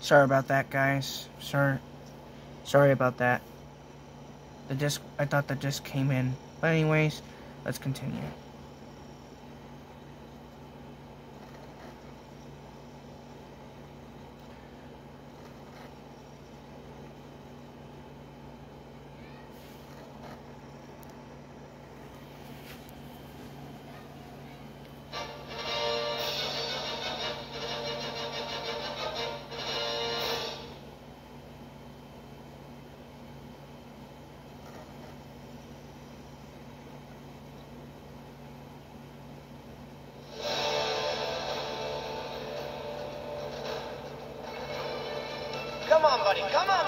Sorry about that, guys. Sorry. Sorry about that. The disc, I thought the disc came in. But anyways, let's continue. On, buddy. Come on,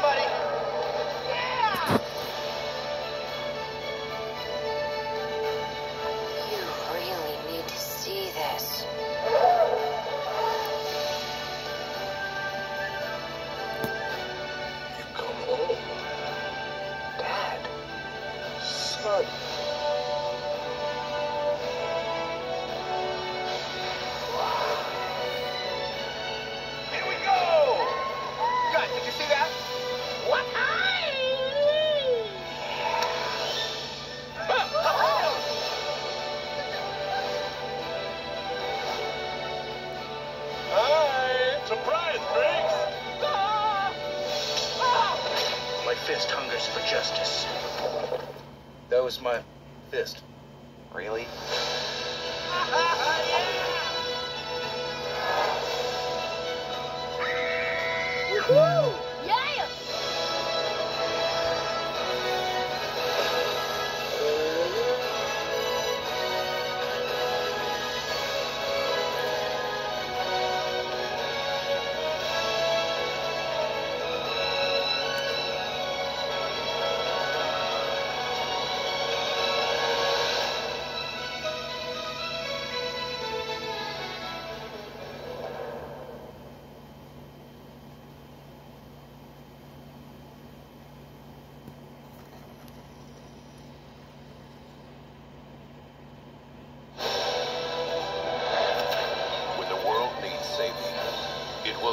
fist hungers for justice. That was my fist. Really?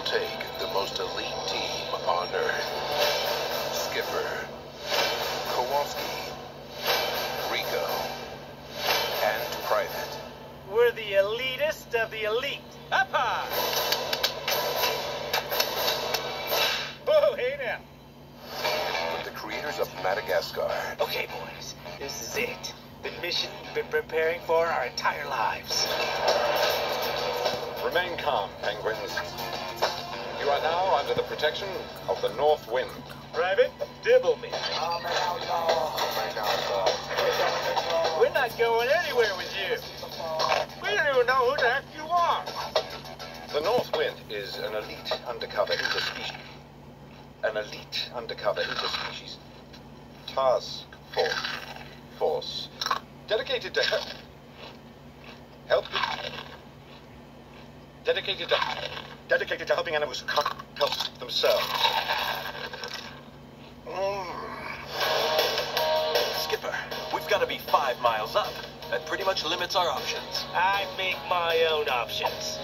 take the most elite team on Earth. Skipper, Kowalski, Rico, and Private. We're the elitist of the elite. Up high! Whoa, hey now. From the creators of Madagascar, Okay, boys, this is it. The mission we've been preparing for our entire lives. Remain calm, penguins. You are now under the protection of the North Wind. Private, dibble me. We're not going anywhere with you. We don't even know who the heck you are. The North Wind is an elite undercover interspecies. An elite undercover interspecies task force. Force. Dedicated to help. Help. Dedicated to. Dedicated to helping animals can't help themselves. Mm. Skipper, we've got to be five miles up. That pretty much limits our options. I make my own options.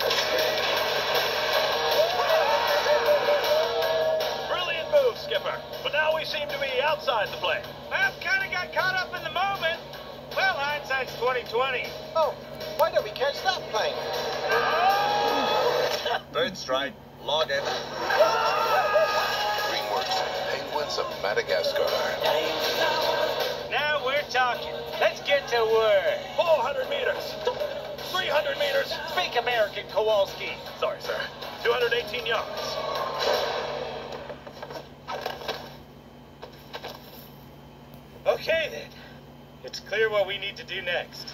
Brilliant move, Skipper. But now we seem to be outside the plane. Well, kind of got caught up in the moment. Well, hindsight's 2020. Oh, why don't we catch that plane? Third strike. Log in. DreamWorks, Penguins of Madagascar. Now we're talking. Let's get to work. 400 meters. 300 meters. Speak American, Kowalski. Sorry, sir. 218 yards. Okay, then. It's clear what we need to do next.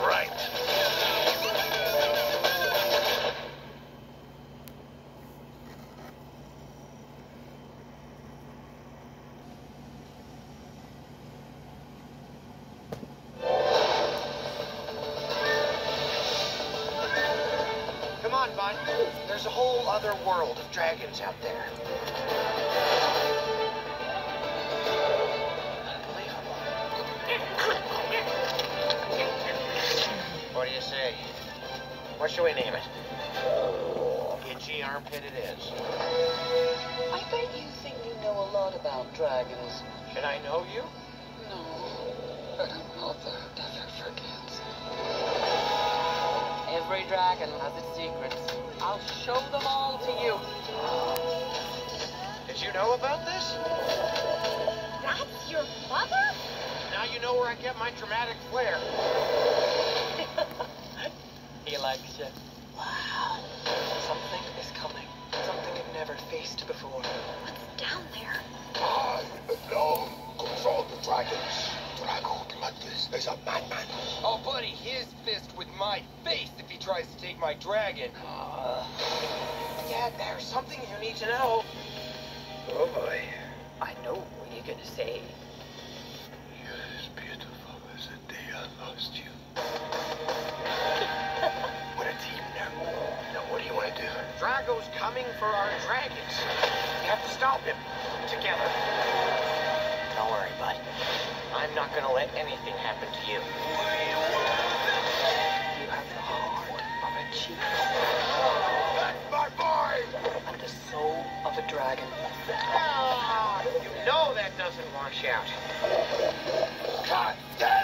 Right. Come on, bud. There's a whole other world of dragons out there. Unbelievable. What do you say? What should we name it? Itchy armpit it is. I bet you think you know a lot about dragons. Should I know you? No, but a mother never forgets. Every dragon has its secrets. I'll show them all to you. Did you know about this? That's your mother? Now you know where I get my dramatic flair. he likes you. Wow. Something is coming. Something you've never faced before. What's down there? Ah, I alone control the dragons. Drago Atlantis is a madman. I'll buddy his fist with my face if he tries to take my dragon. Ah. Yeah, there's something you need to know. Oh boy. I know what you're gonna say. You're as beautiful as the day I lost you. Drago's coming for our dragons. We have to stop him. Together. Don't worry, bud. I'm not gonna let anything happen to you. You have the heart of a chief That's my boy! and the soul of a dragon. Ah, you know that doesn't wash out. Cut them